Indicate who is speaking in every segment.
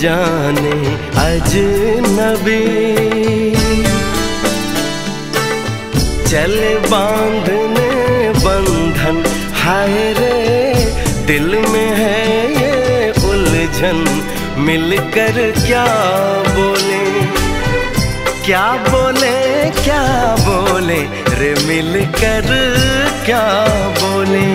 Speaker 1: अनजाने अजनबी चल बांधने बंधन, हाय रे, दिल में है ये उलझन। मिलकर क्या बोले? क्या बोले क्या बोले? रे मिलकर क्या बोले?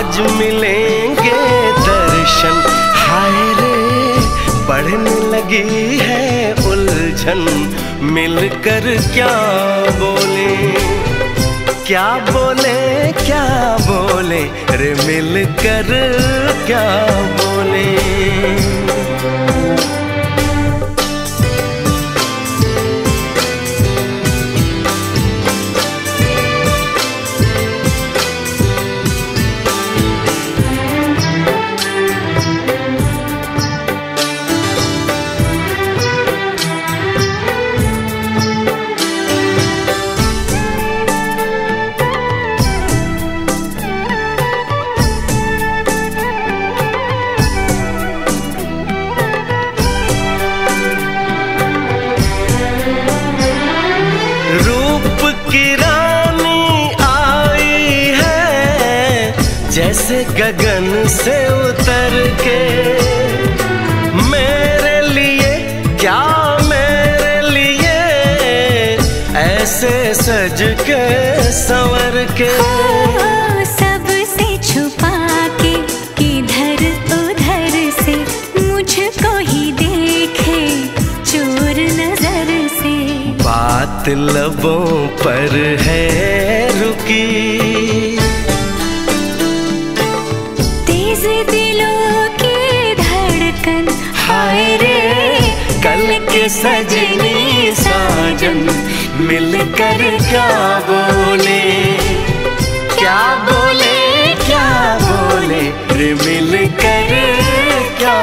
Speaker 1: आज मिलेंगे दर्शन। हाय रे, बढ़ने लगी है उलझन। मिलकर क्या बोले? क्या बोले क्या बोले? रे मिलकर क्या बोले? गगन से उतर के मेरे लिए क्या मेरे लिए? ऐसे सज के संवर के।
Speaker 2: सबसे छुपा के इधर उधर से मुझको ही देखे चोर नज़र से।
Speaker 1: बात लबों पर है रुकी। सजनी साजन मिलकर क्या बोले? क्या बोले क्या बोले? मिलकर क्या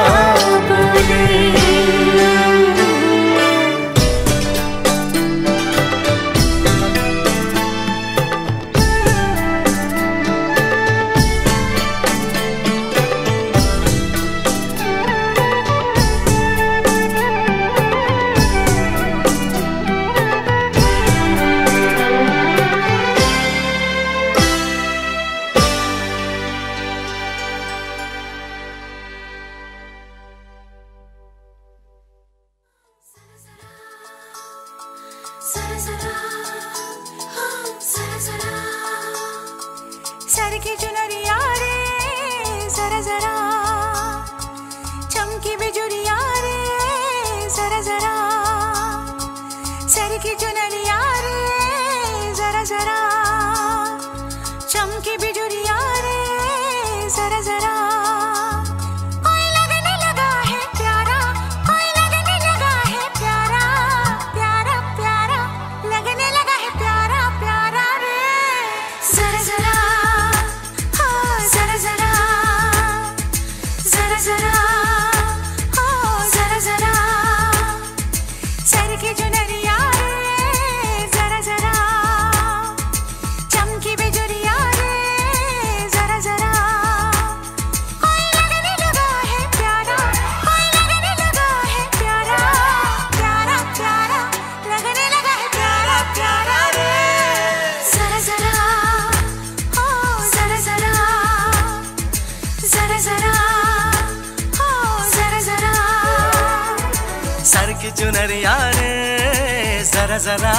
Speaker 2: की चुनरिया रे, जरा जरा।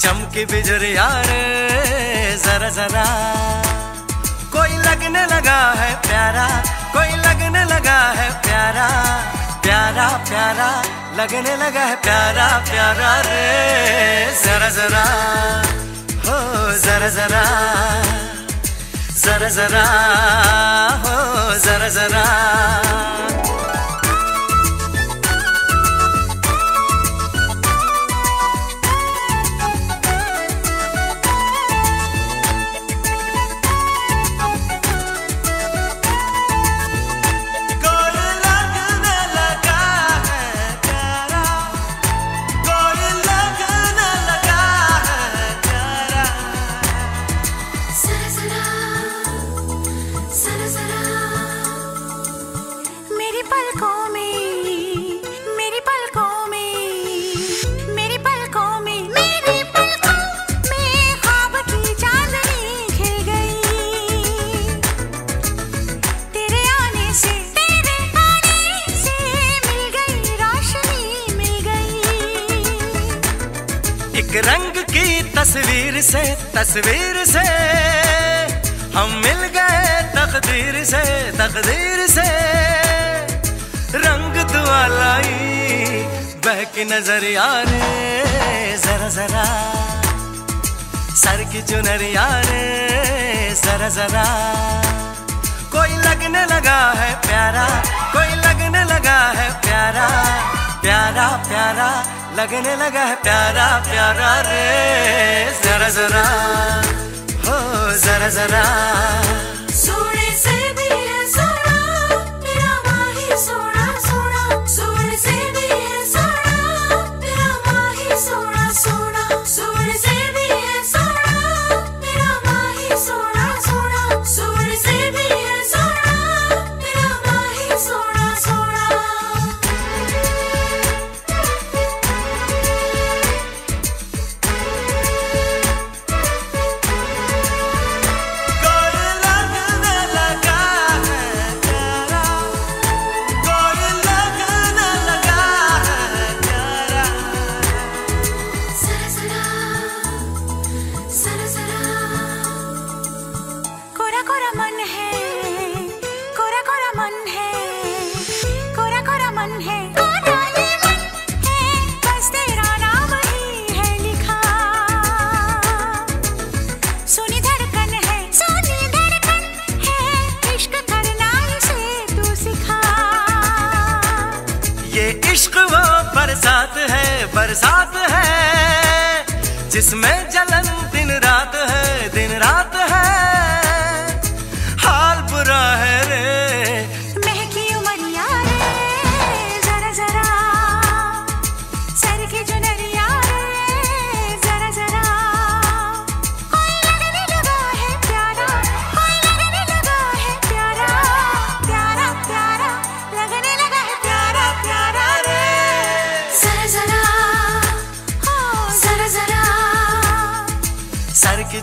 Speaker 2: चमकी बिजुरिया रे, जरा जरा। कोई लगने लगा है प्यारा, कोई लगने लगा है प्यारा। प्यारा प्यारा, लगने लगा है प्यारा प्यारा रे, जरा जरा। हो, जरा जरा। जरा जरा, हो, जरा जरा। से,
Speaker 1: तस्वीर से। हम मिल गए तकदीर से तकदीर से। रंग दुआ लाई बह के नज़रिया रे जरा जरा।
Speaker 2: सर की चुनर रे जरा जरा। कोई लगने लगा है प्यारा, कोई लगने लगा है प्यारा प्यारा प्यारा। लगने लगा है प्यारा प्यारा रे। जरा जरा हो जरा जरा।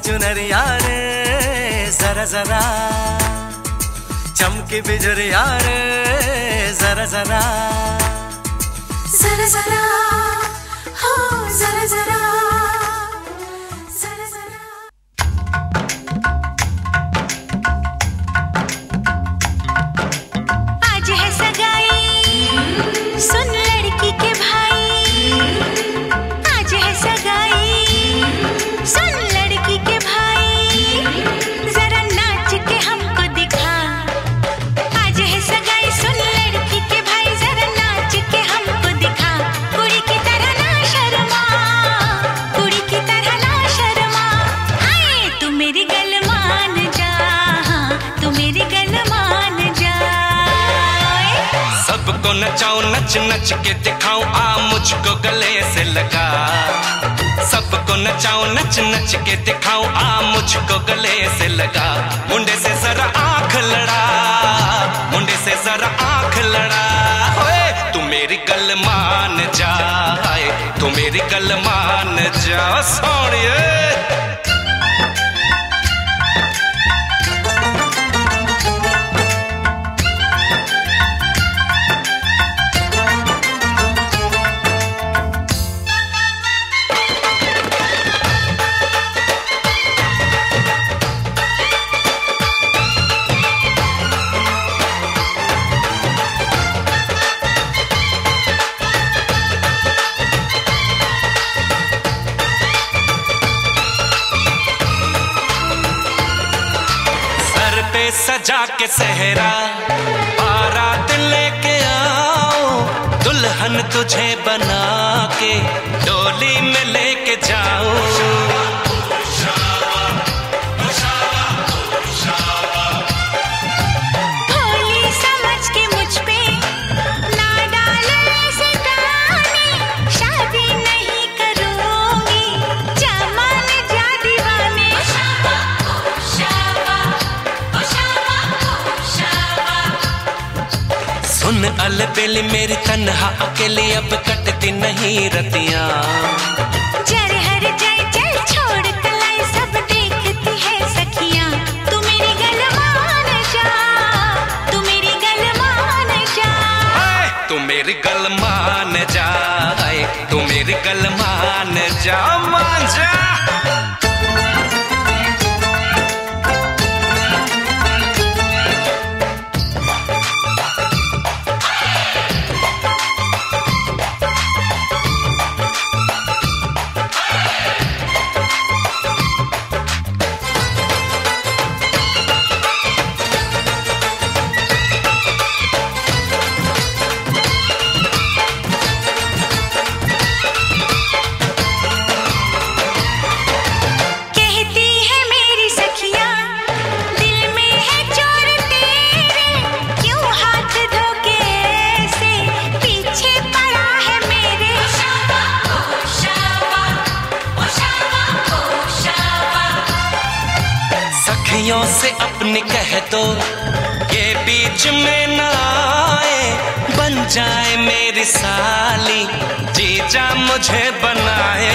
Speaker 1: चुनर यार जरा जरा। चमकी बिजुरिया यार जरा जरा।
Speaker 2: जरा जरा हो जरा जरा।
Speaker 3: नचाऊं नच नच के दिखाऊँ, आ मुझको गले से लगा। सबको नचाऊं, नच नच के दिखाऊँ, आ मुझको गले से लगा। मुंडे से जरा आँख लड़ा, मुंडे से जरा आँख लड़ा। ओए तू मेरी गल मान जा तू मेरी गल मान जा, सोनिए। पे सजा के सहरा, बारात लेके आओ, दुल्हन तुझे बना के, डोली में लेके जाओ अलबेली मेरी तन्हा अकेली अब कटती नहीं रतिया।
Speaker 2: जर हर जाए चल छोड़ कलाई सब देखती है सखियाँ। तू मेरी गल मान जा तू मेरी गल मान जा।
Speaker 3: हाय, तू मेरी गल मान जा तू मेरी गल मान जा मान जा। से अपनी कह दो ये बीच में ना आए बन जाए मेरी साली जीजा मुझे बनाए।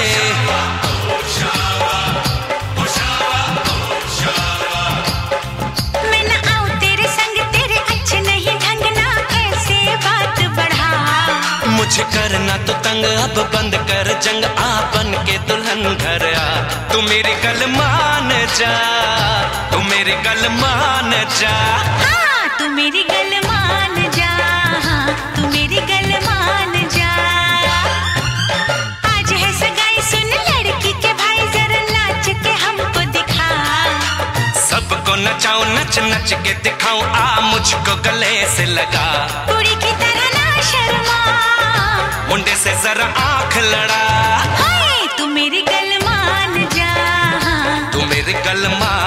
Speaker 2: मैं न तेरे संग तेरे अच्छे नहीं ढंग ना बात बढ़ा।
Speaker 3: मुझे करना तो तंग अब बंद कर जंग आ बन के दुल्हन घर आ। तू मेरी गल मान जा तू मेरी गल मान जा।
Speaker 2: हाँ तू मेरी गल मान जा हाँ, तू मेरी गल मान जा। आज है सगाई सुन लड़की के भाई जरा नाच के हमको दिखा।
Speaker 3: सबको नचाऊं नच नच के दिखाऊँ आ मुझको गले से लगा।
Speaker 2: कुड़ी की तरह ना शर्मा।
Speaker 3: मुंडे से जरा आँख लड़ा।
Speaker 2: तू मेरी गल मान जा।
Speaker 3: तू मेरी गल मान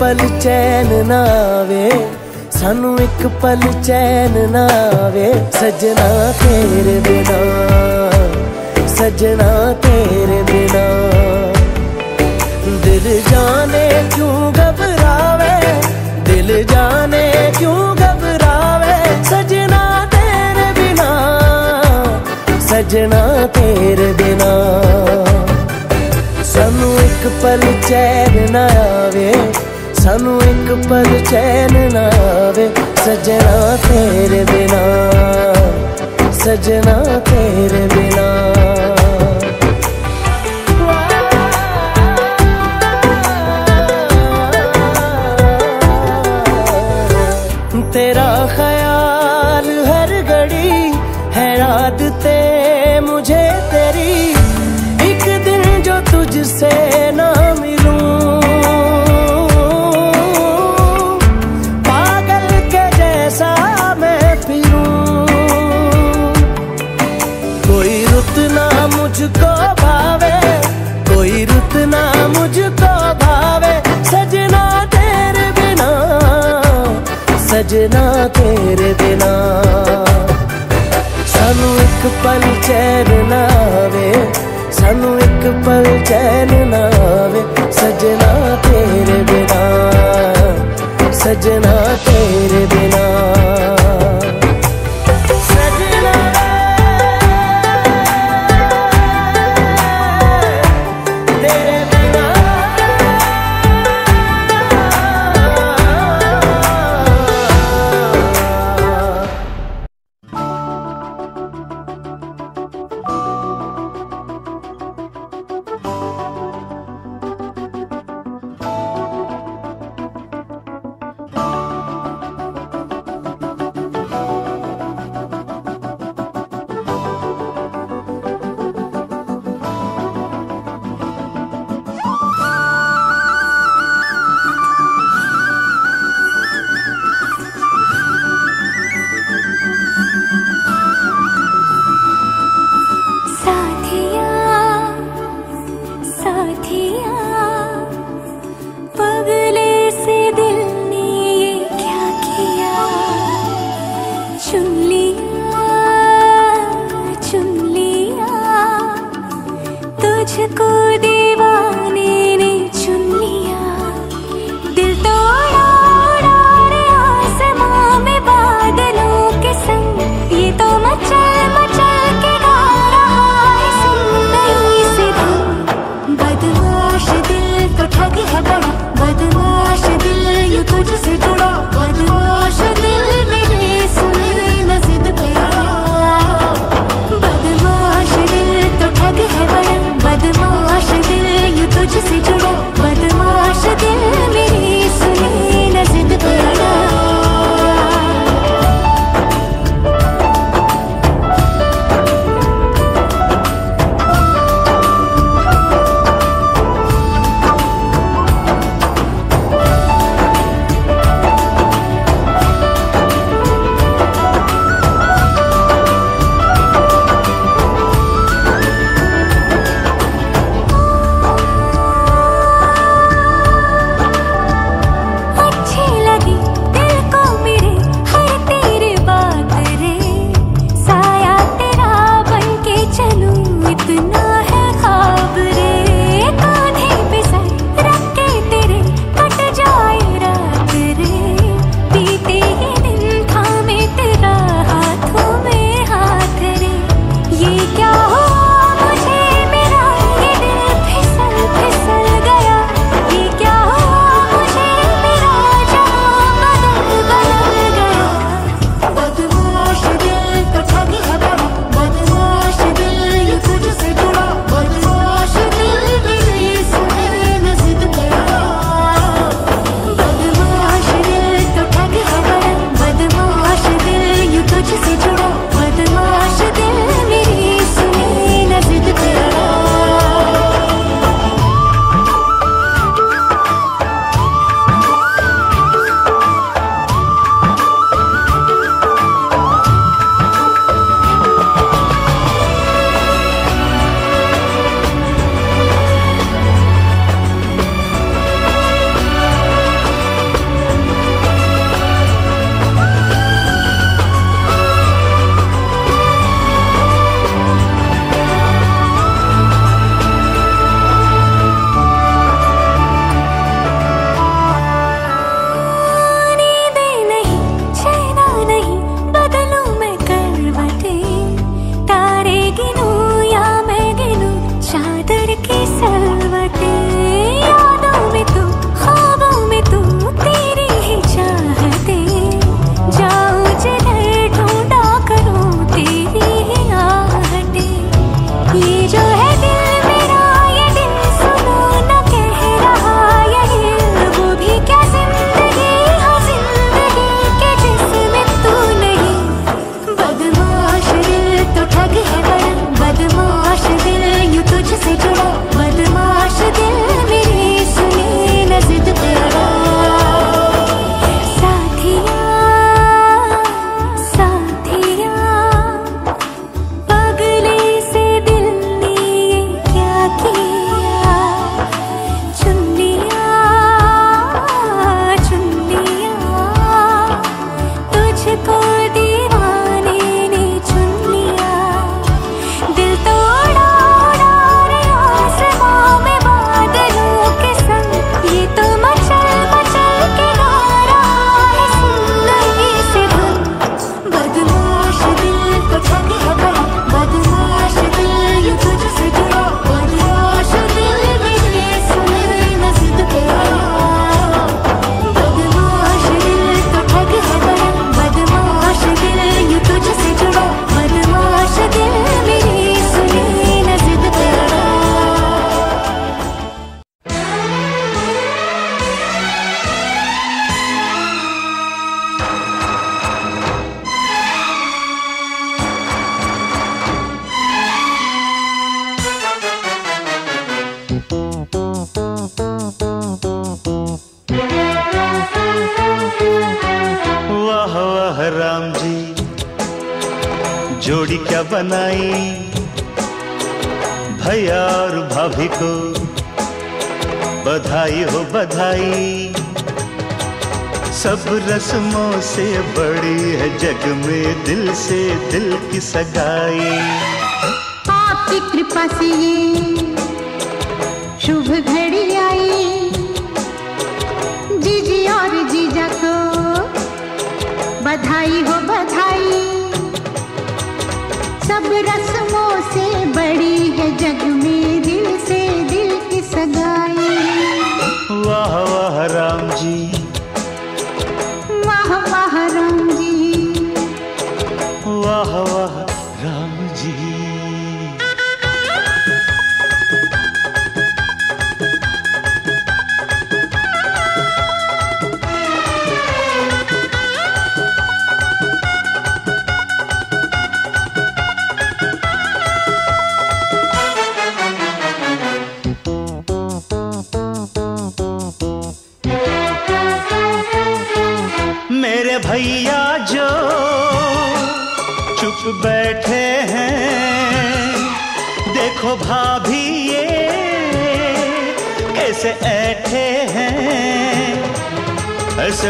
Speaker 4: ਪਲ ਚੈਨ ਨਾ ਆਵੇ, ਸਾਨੂੰ ਇੱਕ ਪਲ ਚੈਨ ਨਾ ਆਵੇ। ਸਜਣਾ ਤੇਰੇ ਬਿਨਾ, ਸਜਣਾ ਤੇਰੇ ਬਿਨਾ। ਦਿਲ ਜਾਣੇ ਕਿਉਂ ਘਬਰਾਵੇ, ਦਿਲ ਜਾਣੇ ਕਿਉਂ ਘਬਰਾਵੇ? ਸਜਣਾ ਤੇਰੇ ਬਿਨਾ, ਸਜਣਾ ਤੇਰੇ ਬਿਨਾ। ਸਾਨੂੰ ਇੱਕ ਪਲ ਚੈਨ ਨਾ ਆਵੇ सानू एक पल चैन ना सजना तेरे बिना। सजना तेरे बिना। तेरा ख्याल हर घड़ी है रात ते मुझे तेरे बिना सानू एक पल चैन ना आवे सानू एक पल चैन ना आवे सजना तेरे बिना
Speaker 5: बधाई। सब रस्मों से बड़ी है जग में दिल से दिल की सगाई।
Speaker 6: आपकी कृपा से ये शुभ घड़ी आई। जीजी और जीजा को बधाई हो बधाई। सब रस्मों से बड़ी है जग में दिल से
Speaker 5: वाह वाह राम जी।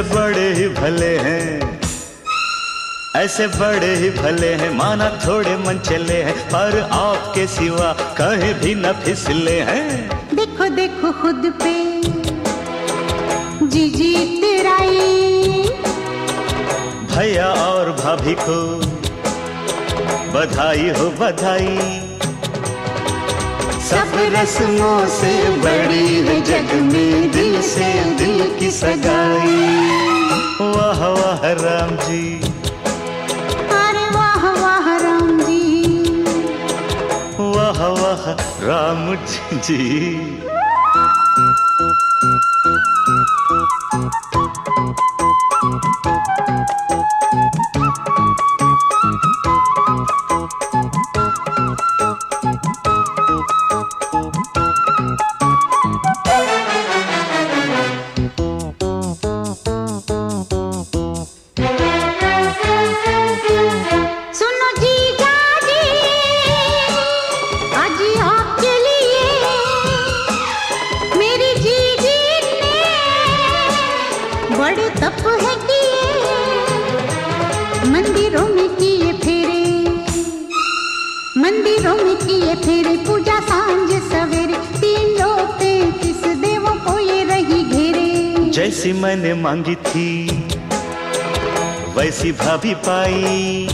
Speaker 5: ऐसे बड़े ही भले हैं। ऐसे बड़े ही भले हैं माना थोड़े मन चले हैं पर आपके सिवा कहीं भी न फिसले हैं।
Speaker 6: देखो देखो खुद पे जी जी तेराई।
Speaker 5: भैया और भाभी को बधाई हो बधाई। सब रस्मों से बड़ी है जग में दिल से दिल की सगाई। वाह वाह राम जी।
Speaker 6: अरे वाह वाह राम जी।
Speaker 5: वाह वाह राम जी। जैसी मैंने मांगी थी वैसी भाभी पाई।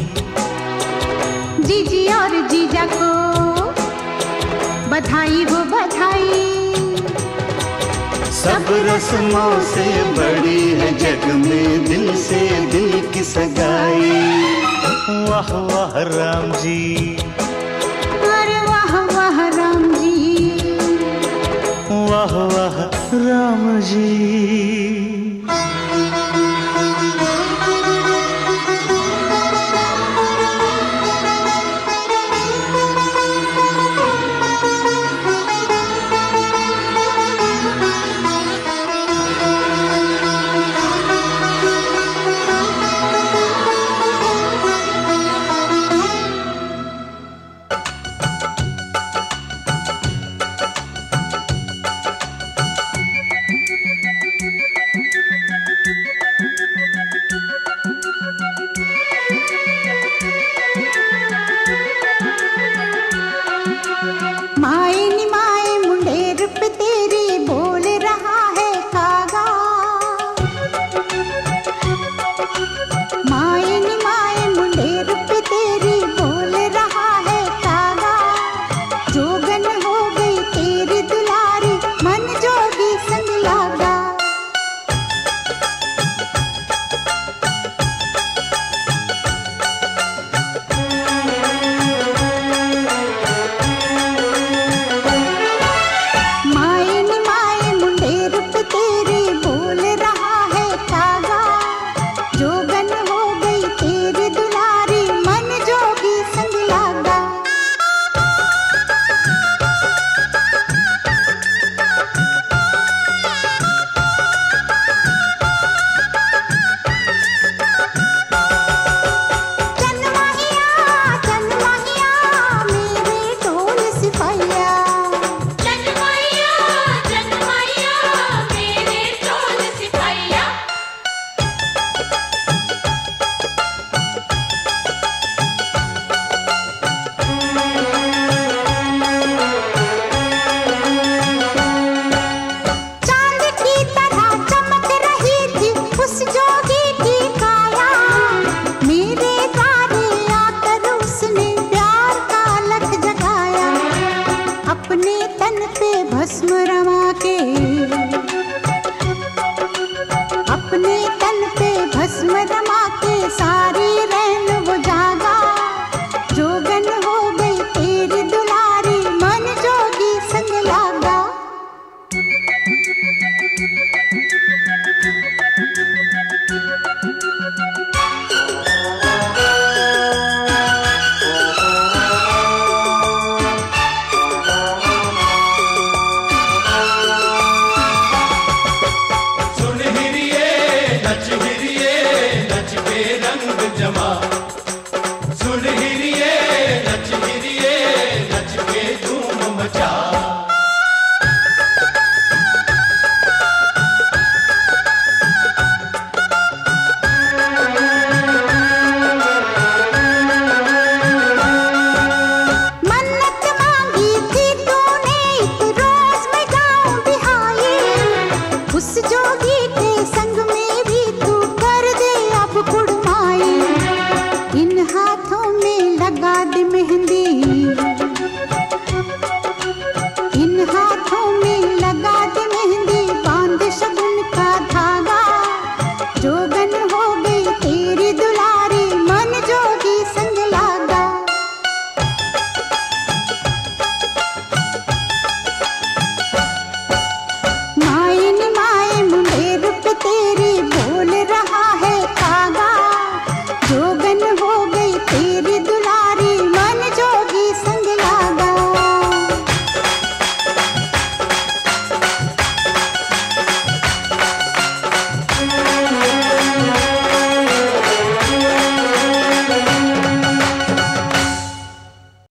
Speaker 6: जीजी और जीजा को बधाई हो बधाई।
Speaker 5: सब रस्मों से बड़ी है जग में दिल से दिल की सगाई। वाह वाह राम जी।